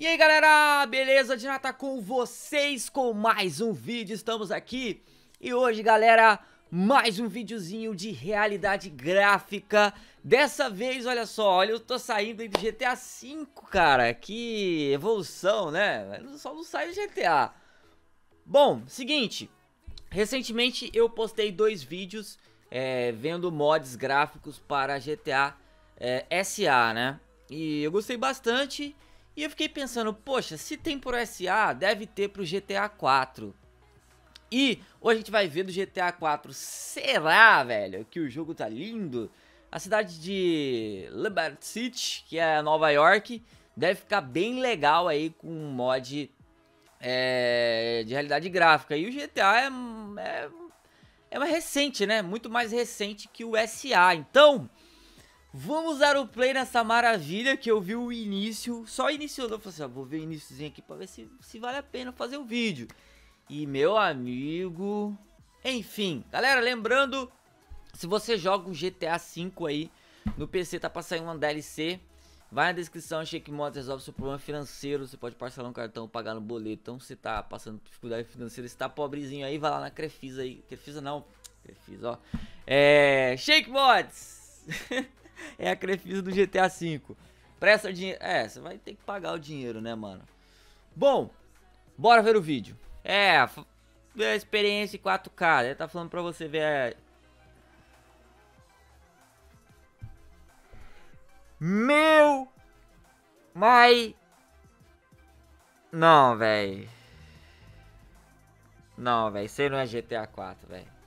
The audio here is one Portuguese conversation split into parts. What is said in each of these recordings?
E aí galera, beleza? Dinata com vocês com mais um vídeo, estamos aqui E hoje galera, mais um videozinho de realidade gráfica Dessa vez, olha só, olha, eu tô saindo do GTA V, cara Que evolução, né? Eu só não saio do GTA Bom, seguinte Recentemente eu postei dois vídeos é, Vendo mods gráficos para GTA é, SA, né? E eu gostei bastante e eu fiquei pensando, poxa, se tem pro SA, deve ter pro GTA 4. E hoje a gente vai ver do GTA 4. Será, velho, que o jogo tá lindo? A cidade de Liberty City, que é Nova York, deve ficar bem legal aí com um mod é, de realidade gráfica. E o GTA é, é, é mais recente, né? Muito mais recente que o SA. Então, Vamos dar o play nessa maravilha que eu vi o início, só o início, eu falei assim, vou ver o iníciozinho aqui pra ver se, se vale a pena fazer o vídeo. E meu amigo... Enfim, galera, lembrando, se você joga um GTA V aí, no PC tá pra sair uma DLC, vai na descrição, Shake Mods resolve seu problema financeiro, você pode parcelar um cartão, pagar no boleto, então se tá passando dificuldade financeira, se tá pobrezinho aí, vai lá na Crefisa aí, Crefisa não, Crefisa, ó. É, Shake Mods! é a Crefisa do GTA V. Presta dinheiro. É, você vai ter que pagar o dinheiro, né, mano? Bom, bora ver o vídeo. É, a experiência em 4K. Ele tá falando pra você ver. É... Meu. Mas. Não, velho. Não, velho. Isso aí não é GTA 4, velho.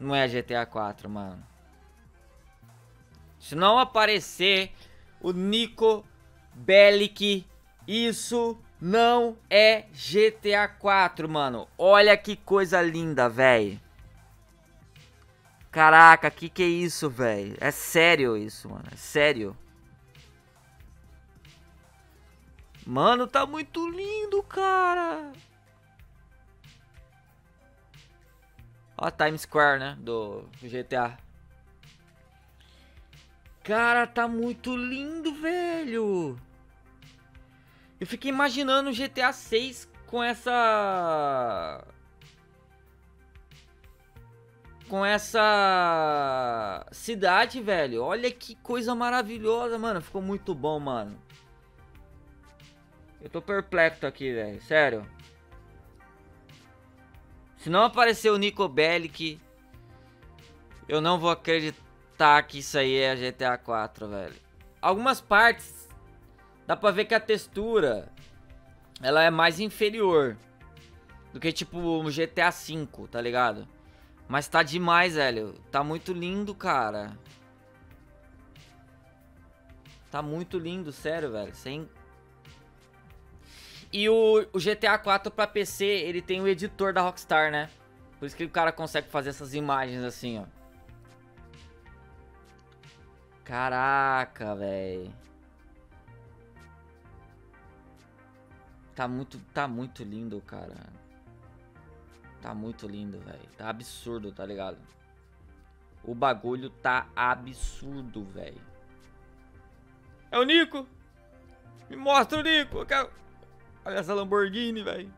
Não é GTA 4, mano. Se não aparecer o Nico Bellic, isso não é GTA 4, mano. Olha que coisa linda, velho. Caraca, que que é isso, velho? É sério isso, mano. É sério. Mano, tá muito lindo, cara. Ó Times Square, né? Do, GTA. Cara, tá muito lindo, velho. Eu fiquei imaginando o GTA 6 com essa... Com essa cidade, velho. Olha que coisa maravilhosa, mano. Ficou muito bom, mano. Eu tô perplexo aqui, velho. Sério. Se não aparecer o Nico Bellic, eu não vou acreditar que isso aí é GTA 4, velho. Algumas partes dá pra ver que a textura ela é mais inferior do que tipo o GTA 5, tá ligado? Mas tá demais, velho. Tá muito lindo, cara. Tá muito lindo, sério, velho. Sem e o, o GTA 4 pra PC, ele tem o editor da Rockstar, né? Por isso que o cara consegue fazer essas imagens assim, ó. Caraca, velho. Tá muito, tá muito lindo, cara. Tá muito lindo, velho. Tá absurdo, tá ligado? O bagulho tá absurdo, velho. É o Nico! Me mostra o Nico! Eu quero... Olha essa Lamborghini, velho.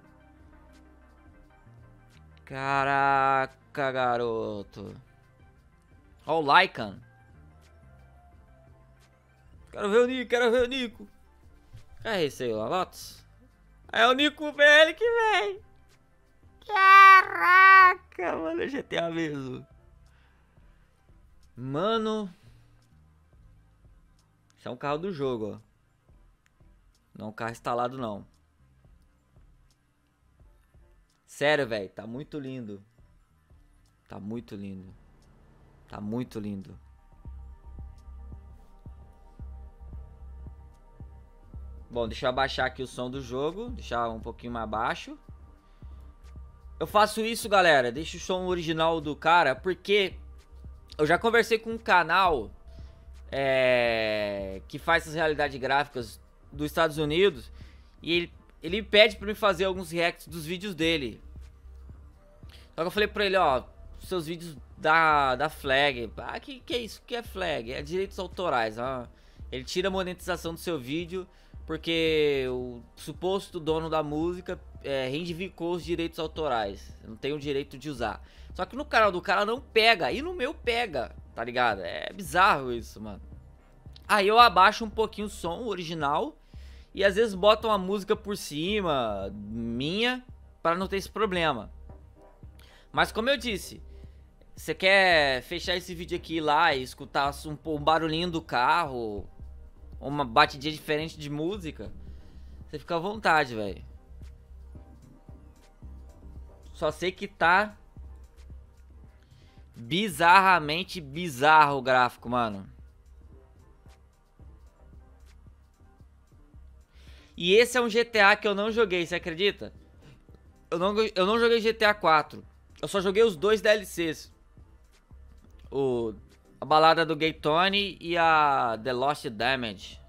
Caraca, garoto. Olha o Lycan. Quero ver o Nico, quero ver o Nico. É esse aí, o Lotus? É o Nico velho que vem. Caraca, mano, GTA mesmo. Mano. Isso é um carro do jogo, ó. Não é um carro instalado, não. Sério, velho, tá muito lindo. Tá muito lindo. Tá muito lindo. Bom, deixa eu abaixar aqui o som do jogo, deixar um pouquinho mais baixo. Eu faço isso, galera, deixa o som original do cara, porque eu já conversei com um canal é, que faz essas realidades gráficas dos Estados Unidos e ele ele pede pra mim fazer alguns reacts dos vídeos dele. Só que eu falei pra ele, ó, seus vídeos da, da flag. Ah, que, que é isso? que é flag? É direitos autorais. Ó. Ele tira a monetização do seu vídeo porque o suposto dono da música é, reivindicou os direitos autorais. Não tem o direito de usar. Só que no canal do cara não pega. E no meu pega, tá ligado? É bizarro isso, mano. Aí eu abaixo um pouquinho o som original. E às vezes boto uma música por cima, minha, para não ter esse problema. Mas como eu disse, você quer fechar esse vídeo aqui lá e escutar um, um barulhinho do carro, uma batidinha diferente de música, você fica à vontade, velho. Só sei que tá bizarramente bizarro o gráfico, mano. E esse é um GTA que eu não joguei, você acredita? Eu não, eu não joguei GTA 4. Eu só joguei os dois DLCs. O, a balada do Gay Tony e a The Lost Damage.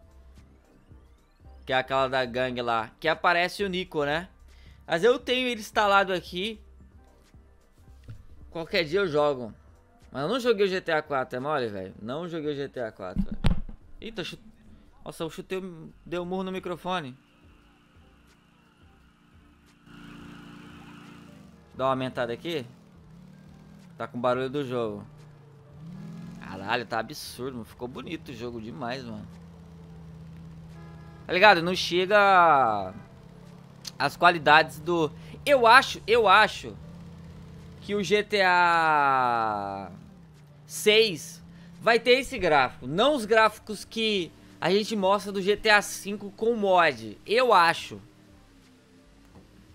Que é aquela da gangue lá. Que aparece o Nico, né? Mas eu tenho ele instalado aqui. Qualquer dia eu jogo. Mas eu não joguei o GTA 4, é mole, velho? Não joguei o GTA 4, velho. Eita, chute... Nossa, eu chutei, deu um murro no microfone. Dá uma aumentada aqui. Tá com barulho do jogo. Caralho, tá absurdo, Ficou bonito o jogo demais, mano. Tá ligado? Não chega as qualidades do... Eu acho, eu acho que o GTA 6 vai ter esse gráfico. Não os gráficos que a gente mostra do GTA V com mod. Eu acho.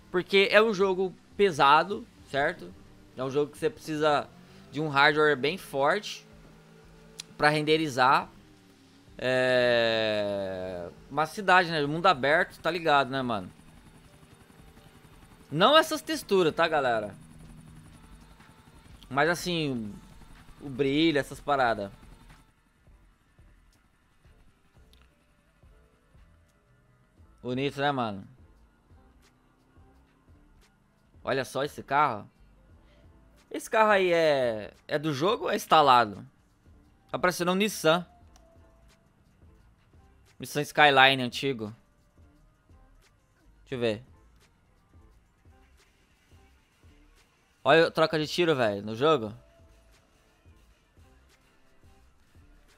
Porque é um jogo pesado, certo? É um jogo que você precisa de um hardware bem forte para renderizar. É... Uma cidade, né? Mundo aberto, tá ligado, né, mano? Não essas texturas, tá, galera? Mas assim, o brilho, essas paradas. Bonito, né, mano? Olha só esse carro. Esse carro aí é, é do jogo ou é instalado? Tá parecendo um Nissan. Nissan Skyline antigo. Deixa eu ver. Olha a troca de tiro, velho, no jogo.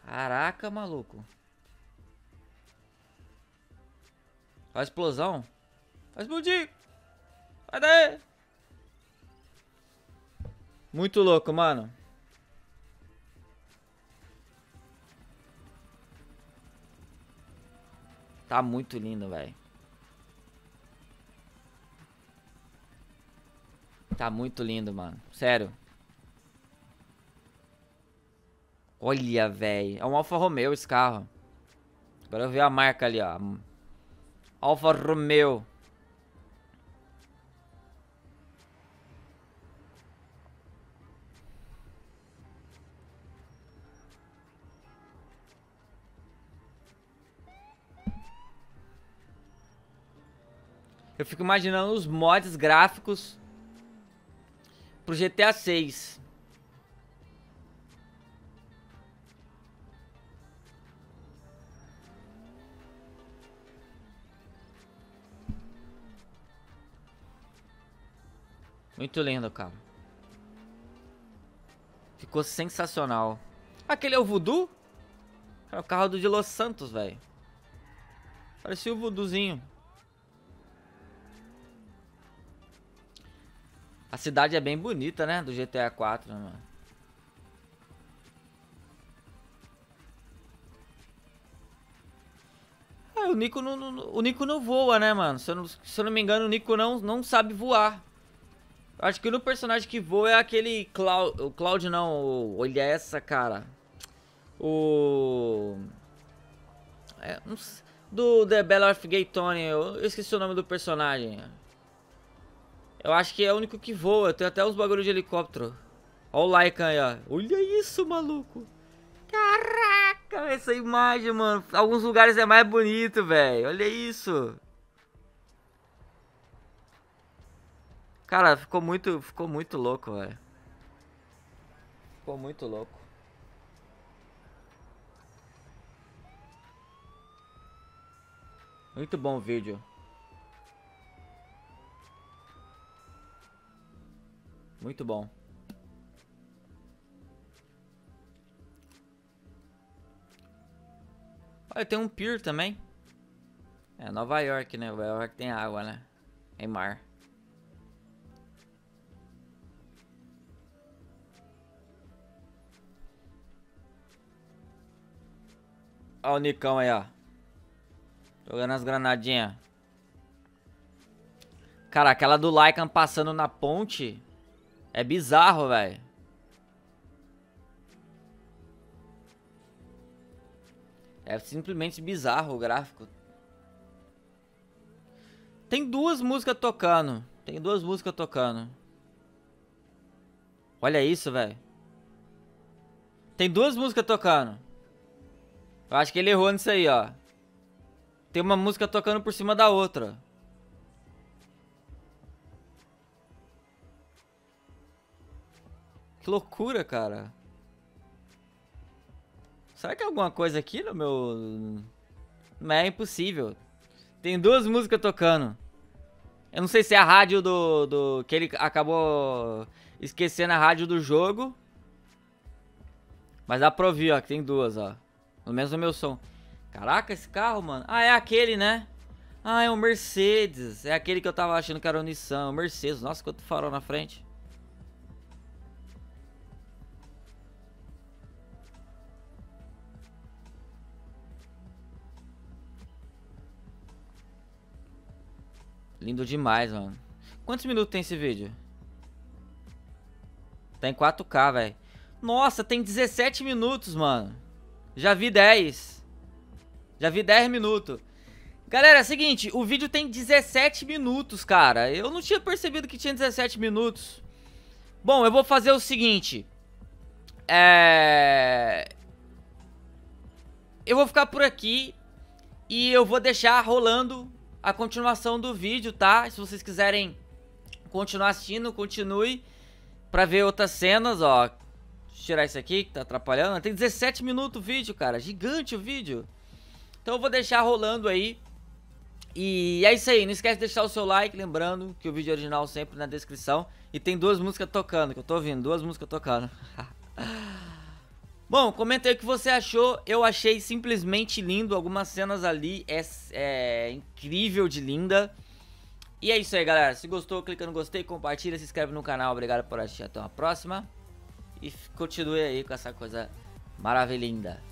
Caraca, maluco. Olha a explosão. Vai explodir. Vai daí. Muito louco, mano. Tá muito lindo, velho. Tá muito lindo, mano. Sério. Olha, velho. É um Alfa Romeo esse carro. Agora eu ver a marca ali, ó. Alfa Romeo. Eu fico imaginando os mods gráficos pro GTA 6. Muito lindo, cara. Ficou sensacional. Aquele é o Voodoo? É o carro do de Los Santos, velho. Parecia o Voodoozinho. Cidade é bem bonita, né? Do GTA 4, né, mano? Ah, o Nico não, não, o Nico não voa, né, mano? Se eu não, se eu não me engano, o Nico não, não sabe voar. Acho que no personagem que voa é aquele Cloud... O Cloud não, o, olha essa, cara. O... É, do The Bella of Gay Tony, eu esqueci o nome do personagem. Eu acho que é o único que voa. Tem até os bagulhos de helicóptero. Olha o Lycan aí, ó. Olha isso, maluco. Caraca, essa imagem, mano. Alguns lugares é mais bonito, velho. Olha isso. Cara, ficou muito, ficou muito louco, velho. Ficou muito louco. Muito bom o vídeo. Muito bom. Olha, tem um pier também. É Nova York, né? Nova York tem água, né? Tem mar. Olha o Nicão aí, ó. Jogando as granadinhas. Cara, aquela do Lycan passando na ponte é bizarro, velho. É simplesmente bizarro o gráfico. Tem duas músicas tocando. Tem duas músicas tocando. Olha isso, velho. Tem duas músicas tocando. Eu acho que ele errou nisso aí, ó. Tem uma música tocando por cima da outra. Que loucura, cara. Será que é alguma coisa aqui no meu... Não é impossível. Tem duas músicas tocando. Eu não sei se é a rádio do, do... Que ele acabou esquecendo a rádio do jogo. Mas dá pra ouvir, ó, que tem duas, ó. Pelo menos no meu som. Caraca, esse carro, mano. Ah, é aquele, né? Ah, é o Mercedes. É aquele que eu tava achando que era o Nissan. O Mercedes. Nossa, quanto farol na frente. Lindo demais, mano. Quantos minutos tem esse vídeo? Tá em 4K, velho. Nossa, tem 17 minutos, mano. Já vi 10. Já vi 10 minutos. Galera, é o seguinte, o vídeo tem 17 minutos, cara. Eu não tinha percebido que tinha 17 minutos. Bom, eu vou fazer o seguinte. É... Eu vou ficar por aqui e eu vou deixar rolando a continuação do vídeo, tá? Se vocês quiserem continuar assistindo, continue pra ver outras cenas, ó. Deixa eu tirar isso aqui que tá atrapalhando. Tem 17 minutos o vídeo, cara. Gigante o vídeo. Então eu vou deixar rolando aí. E é isso aí. Não esquece de deixar o seu like. Lembrando que o vídeo original sempre na descrição. E tem duas músicas tocando, que eu tô ouvindo. Duas músicas tocando. Bom, comenta aí o que você achou. Eu achei simplesmente lindo. Algumas cenas ali é, é incrível de linda. E é isso aí, galera. Se gostou, clica no gostei, compartilha, se inscreve no canal. Obrigado por assistir. Até uma próxima. E continue aí com essa coisa maravilhosa.